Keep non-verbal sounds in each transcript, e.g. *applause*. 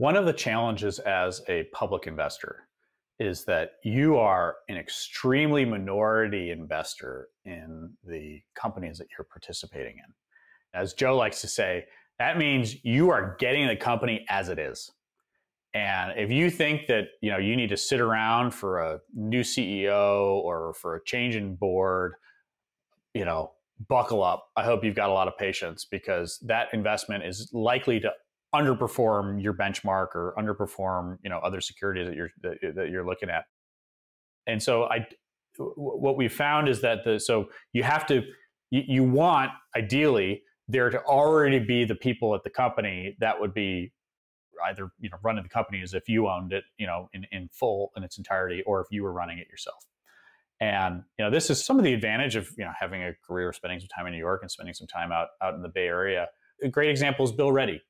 One of the challenges as a public investor is that you are an extremely minority investor in the companies that you're participating in. As Joe likes to say, that means you are getting the company as it is. And if you think that you know you need to sit around for a new CEO or for a change in board, you know, buckle up. I hope you've got a lot of patience because that investment is likely to underperform your benchmark or underperform you know other securities that you're that, that you're looking at. And so i what we found is that the so you have to you, you want ideally there to already be the people at the company that would be either you know running the company as if you owned it you know in, in full in its entirety or if you were running it yourself. And you know this is some of the advantage of you know having a career spending some time in new york and spending some time out out in the bay area. A great example is bill ready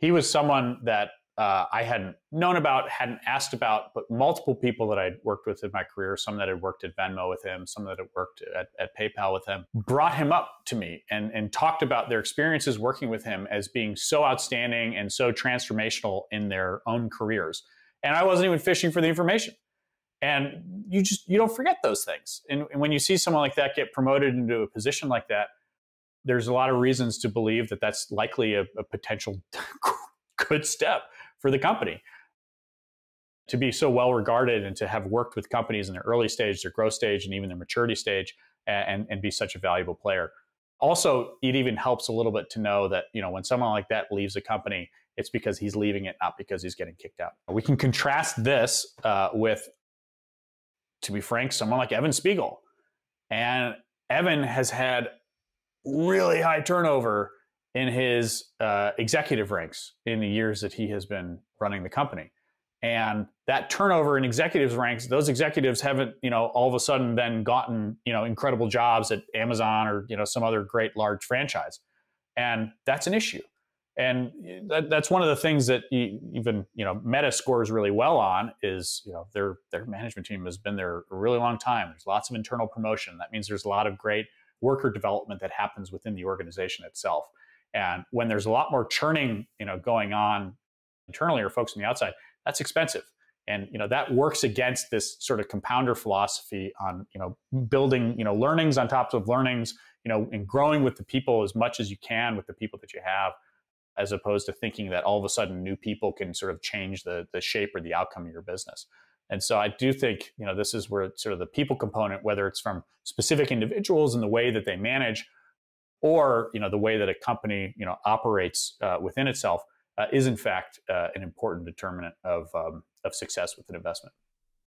he was someone that uh, I hadn't known about, hadn't asked about, but multiple people that I'd worked with in my career, some that had worked at Venmo with him, some that had worked at, at PayPal with him, brought him up to me and, and talked about their experiences working with him as being so outstanding and so transformational in their own careers. And I wasn't even fishing for the information. And you just you don't forget those things. And, and when you see someone like that get promoted into a position like that, there's a lot of reasons to believe that that's likely a, a potential *laughs* good step for the company to be so well regarded and to have worked with companies in their early stage, their growth stage, and even their maturity stage, and, and be such a valuable player. Also, it even helps a little bit to know that you know when someone like that leaves a company, it's because he's leaving it, not because he's getting kicked out. We can contrast this uh, with, to be frank, someone like Evan Spiegel, and Evan has had really high turnover in his uh, executive ranks in the years that he has been running the company. And that turnover in executives ranks, those executives haven't, you know, all of a sudden then gotten, you know, incredible jobs at Amazon or, you know, some other great large franchise. And that's an issue. And that, that's one of the things that even, you know, Meta scores really well on is, you know, their, their management team has been there a really long time. There's lots of internal promotion. That means there's a lot of great worker development that happens within the organization itself. And when there's a lot more churning, you know, going on internally or folks on the outside, that's expensive. And you know that works against this sort of compounder philosophy on you know building you know learnings on top of learnings, you know, and growing with the people as much as you can with the people that you have, as opposed to thinking that all of a sudden new people can sort of change the the shape or the outcome of your business. And so I do think, you know, this is where sort of the people component, whether it's from specific individuals and the way that they manage, or you know the way that a company you know operates uh, within itself, uh, is in fact uh, an important determinant of um, of success with an investment.